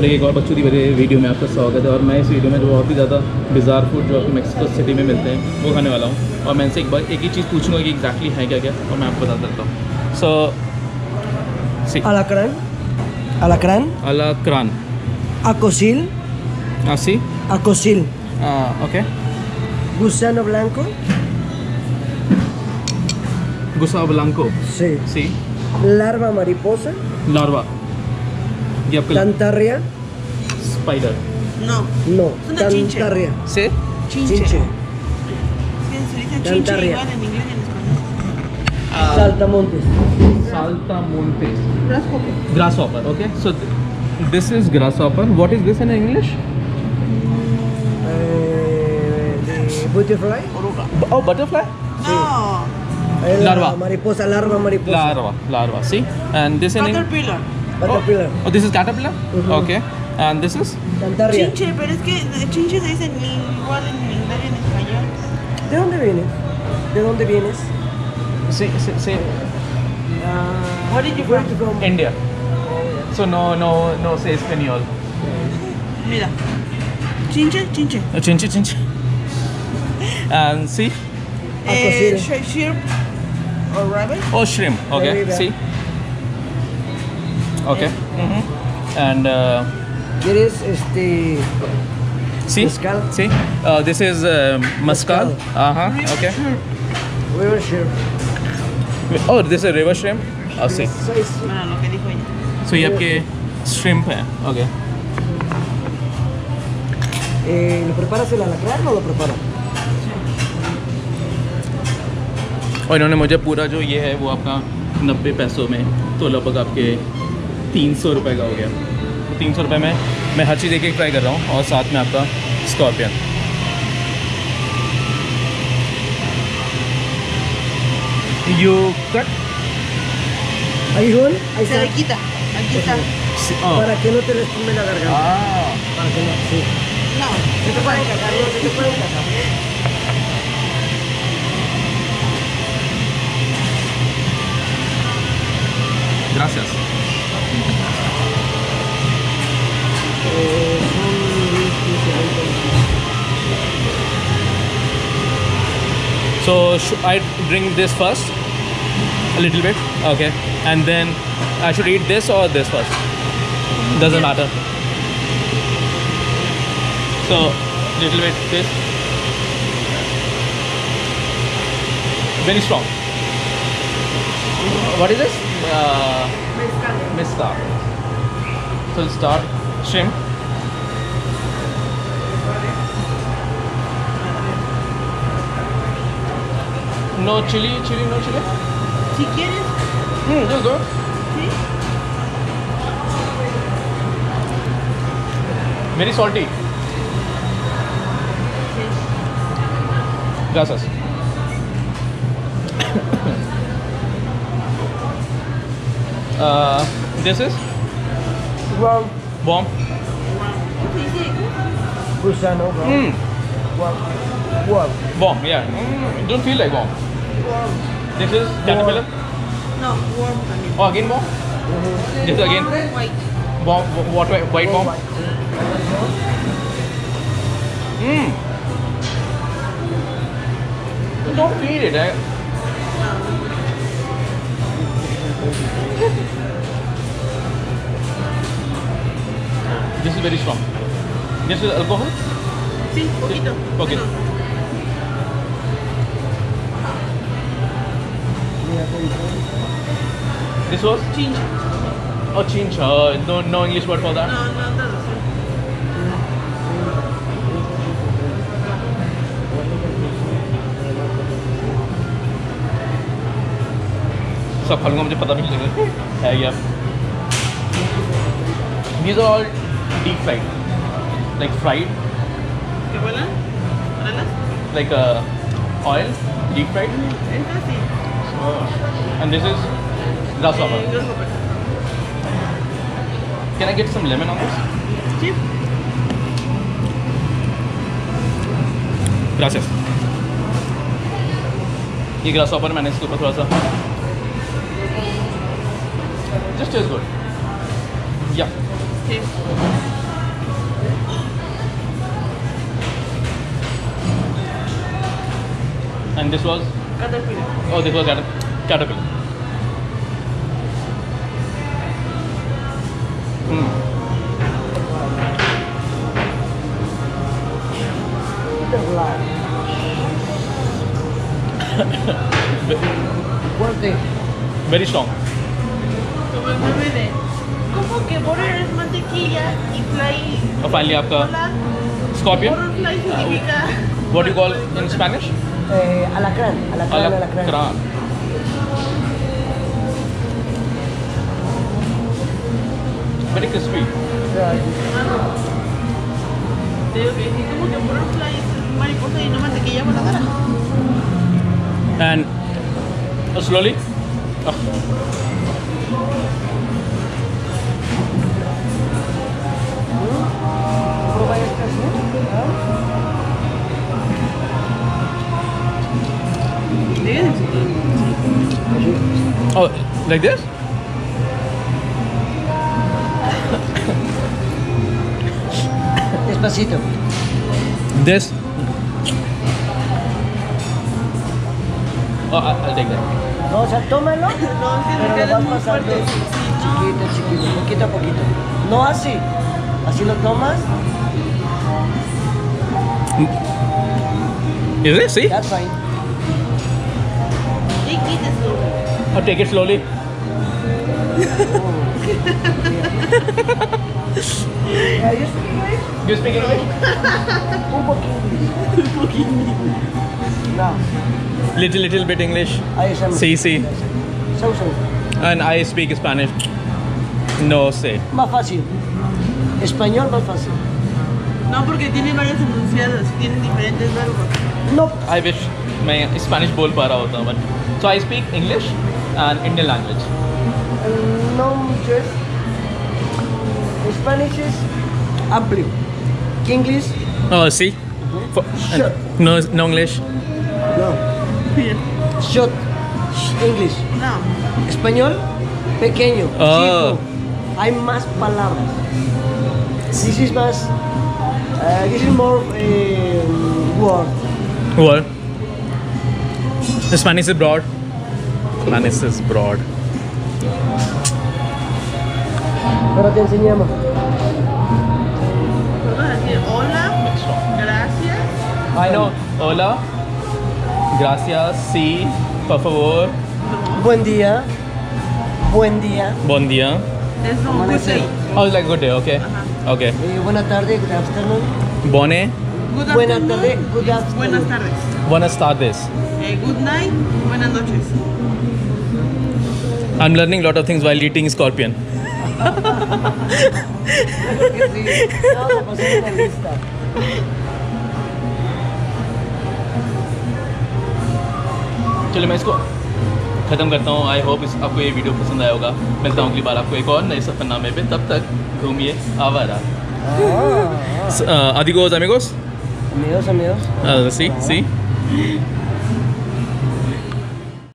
चलिए एक और बच्चों की मेरे वीडियो में आपका स्वागत है और मैं इस वीडियो में जो बहुत ही ज़्यादा बिजार फ़ूड जो आपको मेक्सिको सिटी में मिलते हैं वो खाने वाला हूँ और मैं इनसे एक बार एक ही चीज़ पूछूँगा कि एग्जैक्टली है क्या क्या और मैं आपको बता देता हूँ सो सी Alacrán. Alacrán. अला क्रान Acosil. सी ओके Gusano blanco. गुस्सा ब्लांको Sí. सी Larva mariposa. लार्वा ¿Y Tantarria. Spider. No. No, Es una chinche. Tantarria. ¿Sí? Chinche. Chinche. Sí, Tantarria. igual. Ah. Saltamontes. Saltamontes. Grasshopper. Grasshopper, okay? So this is grasshopper. What is this in English? Eh, butterfly. Oruga. Oh, butterfly? No. Eh, larva. Mariposa, larva, mariposa. Larva, larva, see? And this in Eng- Caterpillar. Caterpillar. oh, oh this is caterpillar Mhm. okay and this is Tantarria. Chinche, pero es que chinche se dice ni igual en inglés y en español. ¿De dónde vienes? ¿De dónde vienes? say, say, say Where did you Where from? from? india so no no no say espanol Mira. Chinche, chinche. oh, chinchi chinchi and see Eh, shrimp or rabbit. oh shrimp okay Very well. see okay Mm-hmm. and uh, ¿Quieres este see Mezcal. see uh, this is uh, Mezcal. uh-huh okay river shrimp? oh this is river shrimp oh see so ये आपके shrimp है okay Eh, ¿Lo preparas el alacrán o lo preparas? और इन्होंने मुझे पूरा जो ये है वो आपका नब्बे पैसों में तो लगभग आपके तीन सौ रुपये का हो गया। तो तीन सौ रुपये में मैं हर चीज़ एक एक ट्राई कर रहा हूँ और साथ में आपका स्कॉर्पियन यो कट आई होल Gracias. So sh- I drink this first, a little bit, okay, and then I should eat this or this first. Doesn't matter. So little bit this. Very strong. What is this? Uh, Mista. So start shrimp. No chili, chili, no chili. Si quieres, Hmm, just go. sí. Very salty. Gracias. uh, this is Guau. bomb. Sí, sí. Mm, Guau. Guau. bomb, yeah. Mm, don't feel like bomb. This is caterpillar. No, warm. Oh, again bomb. This is again White. bomb. What white bomb? Mm. Don't feel it. Eh? This is very strong. This is alcohol. Sí, poquito. Poquito. This was Chinche. oh chincha. Uh, no, no English word for No, that. no, traducción. सब खालूंगा मुझे पता भी नहीं चलेगा है क्या These are all deep fried, like fried, ¿Qué vuelan? ¿Alas? like uh, oil, deep fried. Esta sí. And this is grasshopper. Eh, grasshopper. Can I get some lemon on this? Sí. Gracias. ये grass ऑपर मैंने इसके ऊपर थोड़ा सा just is good या Sí. And this caterpillar ओ देखो caterpillar Worth it. Very strong. Como se bebe. ¿Cómo que borrar es mantequilla y fly? Oh, finally, आपका Scorpion. Borrar fly significa. What do you call in Spanish? Eh, alacrán, alacrán, alacrán. Alacrán. Very crispy. Te digo que sí, como que butterfly es mariposa y no mantequilla voladora. And slowly. Ah. Oh, like this? Despacito. This. Oh, I'll take that. No, o sea, tómalo, No, es que pero lo vas muy pasando fuerte. Chiquito, chiquito, poquito a poquito. No así. Así lo tomas, Is it? See? that's fine. It slow. I'll take it slowly. Yeah, you speak English? You speak English? Un poquito. No, Little, little bit English. ahí está. Sí, sí. So, so. And I speak Spanish. No sé. Más fácil. Español más fácil. No, porque tiene varios enunciados, tienen diferentes verbos. No, I wish मैं Spanish बोल पा रहा होता but so I speak English and Indian language. no muchas. Spanish es amplio. English, Oh, see? For, Sure. no, no English. no. Short, English. No. Español, pequeño, Oh. chico. Hay más palabras. This is más. Uh, this is more um, word. What? Spanish is broad. Spanish is broad. Pero te enseñamos. Hola, gracias. I know. Hola. Gracias. Sí. Por favor. Buen día. Buen día. Bon dia. Es un good Amanecer. day. Oh, it's like good day. Okay. Okay. Eh, buena tarde, good afternoon. Bone. Good Buena tarde, good afternoon. Buenas tardes. Buenas tardes. Eh, good night. Buenas noches. I'm learning a lot of things while eating scorpion. चलो मैं इसको ख़त्म करता हूँ I hope इस आपको ये video पसंद आया होगा मिलता हूँ अगली बार आपको एक और नए सफ़रनामे पे तब तक घूमिए आवारा Ah, uh, adiós amigos amigos, amigos. uh, sí sí E